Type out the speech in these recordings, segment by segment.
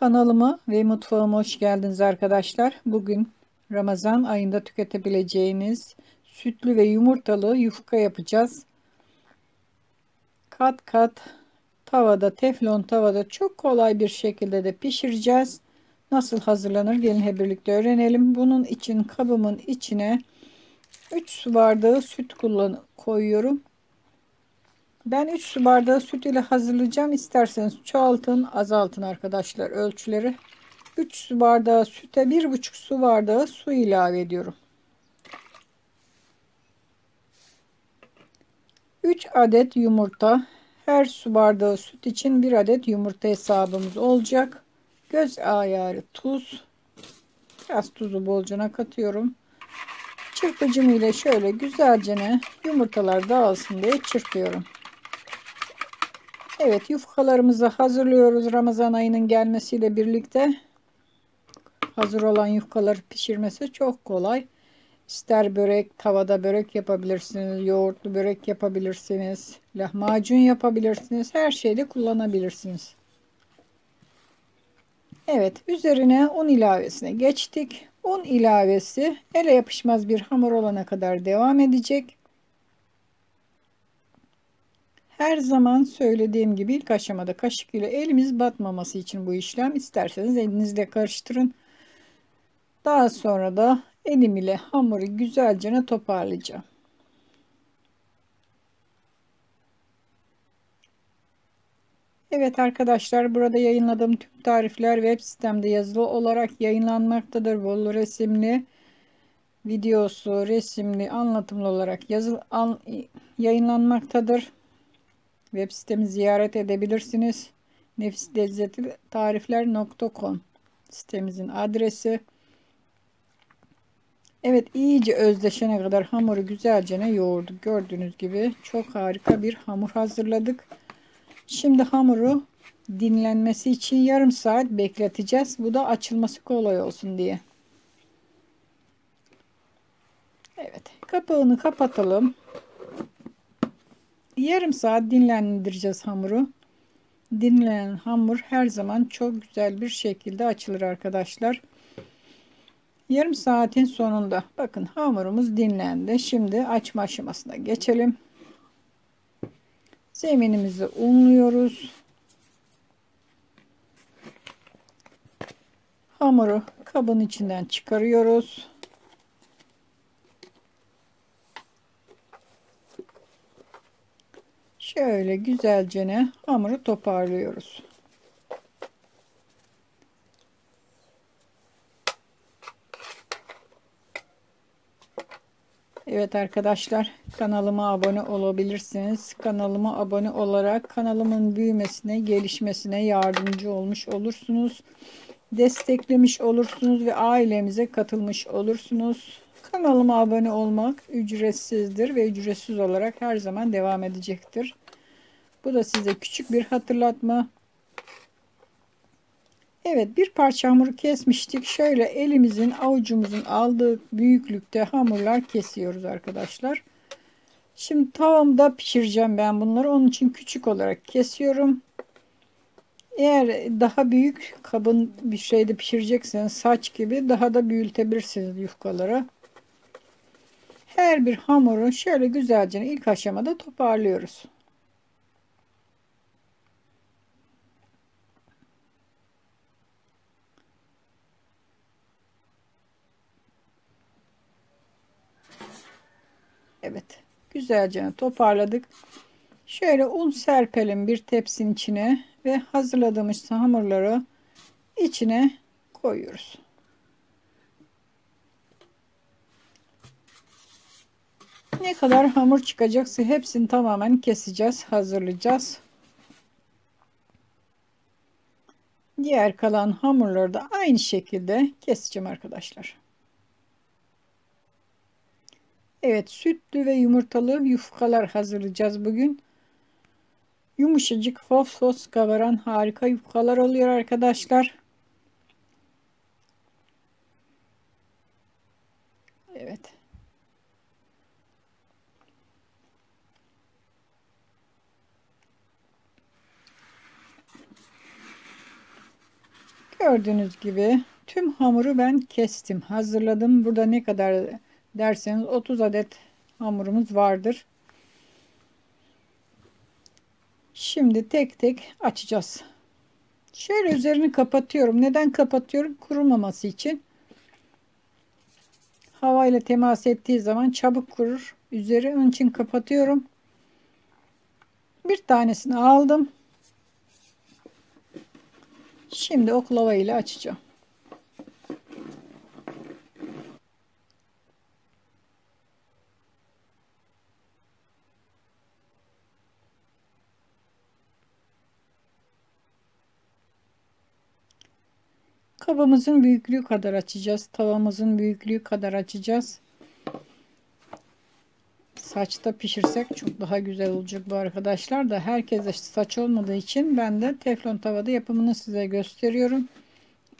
Kanalıma ve mutfağıma hoş geldiniz arkadaşlar. Bugün Ramazan ayında tüketebileceğiniz sütlü ve yumurtalı yufka yapacağız. Kat kat tavada, teflon tavada çok kolay bir şekilde de pişireceğiz. Nasıl hazırlanır gelin hep birlikte öğrenelim. Bunun için kabımın içine 3 su bardağı süt kullan koyuyorum. Ben 3 su bardağı süt ile hazırlayacağım. İsterseniz çoğaltın, azaltın arkadaşlar ölçüleri. 3 su bardağı süte 1,5 su bardağı su ilave ediyorum. 3 adet yumurta. Her su bardağı süt için 1 adet yumurta hesabımız olacak. Göz ayarı tuz. Biraz tuzu bolcana katıyorum. Çırpıcım ile şöyle güzelce yumurtalar dağılsın diye çırpıyorum. Evet yufkalarımızı hazırlıyoruz Ramazan ayının gelmesiyle birlikte. Hazır olan yufkaları pişirmesi çok kolay. İster börek, tavada börek yapabilirsiniz, yoğurtlu börek yapabilirsiniz, lahmacun yapabilirsiniz, her şeyde kullanabilirsiniz. Evet, üzerine un ilavesine geçtik. Un ilavesi ele yapışmaz bir hamur olana kadar devam edecek. Her zaman söylediğim gibi ilk aşamada kaşık ile elimiz batmaması için bu işlem. İsterseniz elinizle karıştırın. Daha sonra da elim ile hamuru güzelce toparlayacağım. Evet arkadaşlar burada yayınladığım tüm tarifler web sitemde yazılı olarak yayınlanmaktadır. Bol resimli videosu, resimli, anlatımlı olarak yazı, an, yayınlanmaktadır. Web sitemi ziyaret edebilirsiniz. Nefis lezzetli tarifler.com sitemizin adresi. Evet iyice özdeşene kadar hamuru güzelce yoğurduk. Gördüğünüz gibi çok harika bir hamur hazırladık. Şimdi hamuru dinlenmesi için yarım saat bekleteceğiz. Bu da açılması kolay olsun diye. Evet kapağını kapatalım. Yarım saat dinlendireceğiz hamuru. Dinlenen hamur her zaman çok güzel bir şekilde açılır arkadaşlar. Yarım saatin sonunda bakın hamurumuz dinlendi. Şimdi açma aşamasına geçelim. Zeminimizi unluyoruz. Hamuru kabın içinden çıkarıyoruz. Şöyle güzelce hamuru toparlıyoruz. Evet arkadaşlar kanalıma abone olabilirsiniz. Kanalıma abone olarak kanalımın büyümesine, gelişmesine yardımcı olmuş olursunuz. Desteklemiş olursunuz ve ailemize katılmış olursunuz. Kanalıma abone olmak ücretsizdir ve ücretsiz olarak her zaman devam edecektir. Bu da size küçük bir hatırlatma. Evet bir parça hamuru kesmiştik. Şöyle elimizin avucumuzun aldığı büyüklükte hamurlar kesiyoruz arkadaşlar. Şimdi tavamda pişireceğim ben bunları. Onun için küçük olarak kesiyorum. Eğer daha büyük kabın bir şeyde pişirecekseniz saç gibi daha da büyütebilirsiniz yufkalara. Her bir hamuru şöyle güzelce ilk aşamada toparlıyoruz. Evet. Güzelce toparladık. Şöyle un serpelim bir tepsinin içine ve hazırladığımız hamurları içine koyuyoruz. Ne kadar hamur çıkacaksa hepsini tamamen keseceğiz, hazırlayacağız. Diğer kalan hamurları da aynı şekilde keseceğim arkadaşlar. Evet sütlü ve yumurtalı yufkalar hazırlayacağız bugün. Yumuşacık fos fos kabaran harika yufkalar oluyor arkadaşlar. Evet. Gördüğünüz gibi tüm hamuru ben kestim. Hazırladım. Burada ne kadar derseniz 30 adet hamurumuz vardır. Şimdi tek tek açacağız. Şöyle üzerini kapatıyorum. Neden kapatıyorum? Kurumaması için. Hava ile temas ettiği zaman çabuk kurur. Üzeri onun için kapatıyorum. Bir tanesini aldım. Şimdi oklava ile açacağım. Kabımızın büyüklüğü kadar açacağız. Tavamızın büyüklüğü kadar açacağız. Saçta pişirsek çok daha güzel olacak bu arkadaşlar da herkese saç olmadığı için ben de teflon tavada yapımını size gösteriyorum.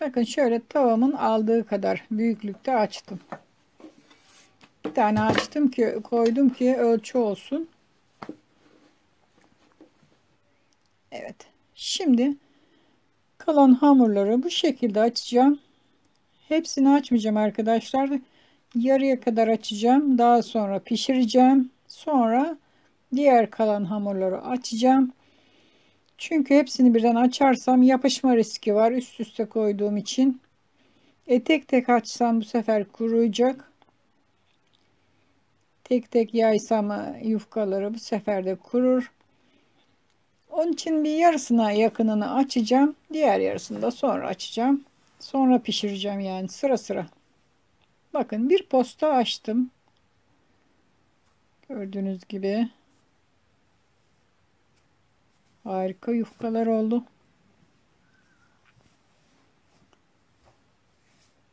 Bakın şöyle tavamın aldığı kadar büyüklükte açtım. Bir tane açtım ki koydum ki ölçü olsun. Evet. Şimdi kalan hamurları bu şekilde açacağım. Hepsini açmayacağım arkadaşlar. Yarıya kadar açacağım. Daha sonra pişireceğim. Sonra diğer kalan hamurları açacağım. Çünkü hepsini birden açarsam yapışma riski var üst üste koyduğum için. E tek tek açsam bu sefer kuruyacak. Tek tek yaysam yufkaları bu sefer de kurur. Onun için bir yarısına yakınını açacağım. Diğer yarısını da sonra açacağım. Sonra pişireceğim yani sıra sıra. Bakın bir posta açtım. Gördüğünüz gibi. Harika yufkalar oldu.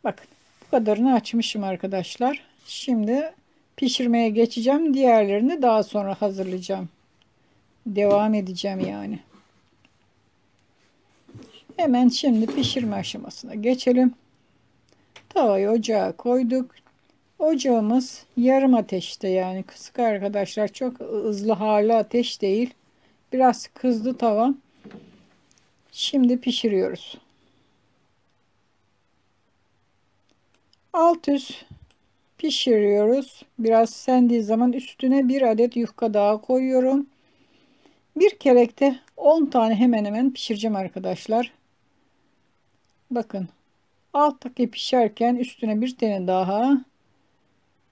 Bakın bu kadarını açmışım arkadaşlar. Şimdi pişirmeye geçeceğim. Diğerlerini daha sonra hazırlayacağım. Devam edeceğim yani. Hemen şimdi pişirme aşamasına geçelim. Tavayı ocağa koyduk. Ocağımız yarım ateşte yani kısık arkadaşlar. Çok hızlı harlı ateş değil. Biraz kızdı tava. Şimdi pişiriyoruz. Alt üst pişiriyoruz. Biraz sendiği zaman üstüne bir adet yufka daha koyuyorum. Bir kelekte 10 tane hemen hemen pişireceğim arkadaşlar. Bakın alttaki pişerken üstüne bir tane daha.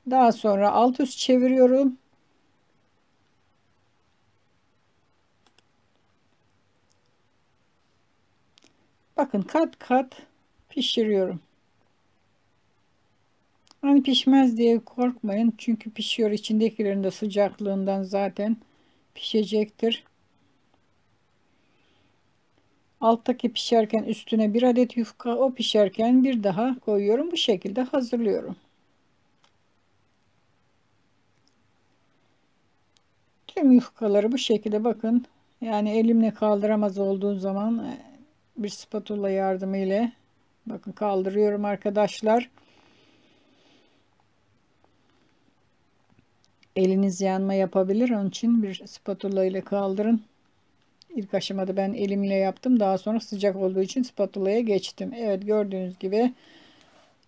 Daha sonra alt üst çeviriyorum. Bakın kat kat pişiriyorum. Hani pişmez diye korkmayın çünkü pişiyor içindekilerin de sıcaklığından zaten pişecektir Alttaki pişerken üstüne bir adet yufka o pişerken bir daha koyuyorum. Bu şekilde hazırlıyorum. Tüm yufkaları bu şekilde bakın. Yani elimle kaldıramaz olduğum zaman e, bir spatula yardımıyla bakın kaldırıyorum arkadaşlar. Eliniz yanma yapabilir. Onun için bir spatula ile kaldırın. İlk aşamada ben elimle yaptım. Daha sonra sıcak olduğu için spatula'ya geçtim. Evet gördüğünüz gibi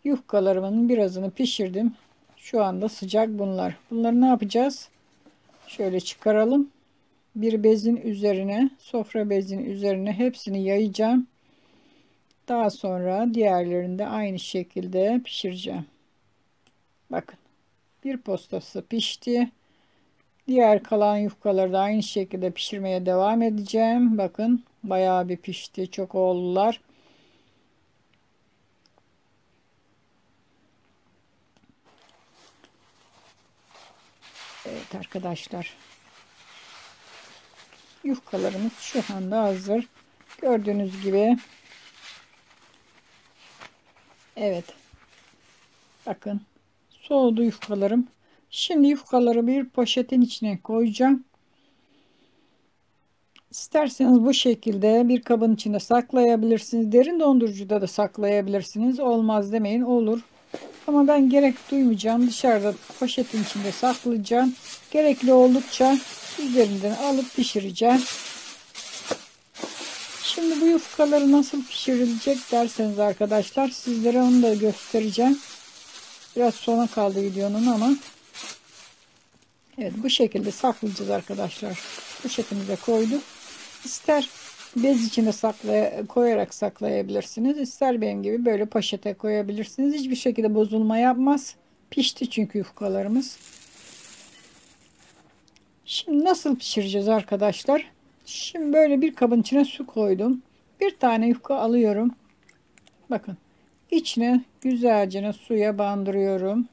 yufkalarımın birazını pişirdim. Şu anda sıcak bunlar. Bunları ne yapacağız? Şöyle çıkaralım. Bir bezin üzerine, sofra bezin üzerine hepsini yayacağım. Daha sonra diğerlerini de aynı şekilde pişireceğim. Bakın. Bir postası pişti. Diğer kalan yufkaları da aynı şekilde pişirmeye devam edeceğim. Bakın bayağı bir pişti. Çok oldular. Evet arkadaşlar. Yufkalarımız şu anda hazır. Gördüğünüz gibi. Evet. Bakın. Soğudu yufkalarım. Şimdi yufkaları bir poşetin içine koyacağım. İsterseniz bu şekilde bir kabın içinde saklayabilirsiniz. Derin dondurucuda da saklayabilirsiniz. Olmaz demeyin olur. Ama ben gerek duymayacağım. Dışarıda poşetin içinde saklayacağım. Gerekli oldukça üzerinden alıp pişireceğim. Şimdi bu yufkaları nasıl pişirilecek derseniz arkadaşlar sizlere onu da göstereceğim. Biraz sona kaldı videonun ama Evet bu şekilde saklayacağız arkadaşlar. Bu şekilde koyduk. İster bez içine saklaya, koyarak saklayabilirsiniz. İster benim gibi böyle poşete koyabilirsiniz. Hiçbir şekilde bozulma yapmaz. Pişti çünkü yufkalarımız. Şimdi nasıl pişireceğiz arkadaşlar? Şimdi böyle bir kabın içine su koydum. Bir tane yufka alıyorum. Bakın. içine güzelce suya bandırıyorum.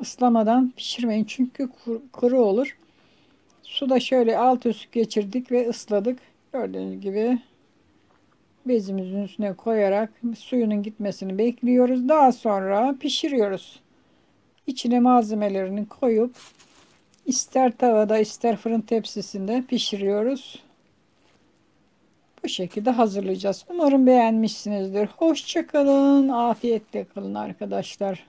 Islamadan pişirmeyin çünkü kuru olur. Suda şöyle alt üst geçirdik ve ısladık. Gördüğünüz gibi bezimizin üstüne koyarak suyunun gitmesini bekliyoruz. Daha sonra pişiriyoruz. İçine malzemelerini koyup ister tavada ister fırın tepsisinde pişiriyoruz. Bu şekilde hazırlayacağız. Umarım beğenmişsinizdir. Hoşçakalın. Afiyetle kalın arkadaşlar.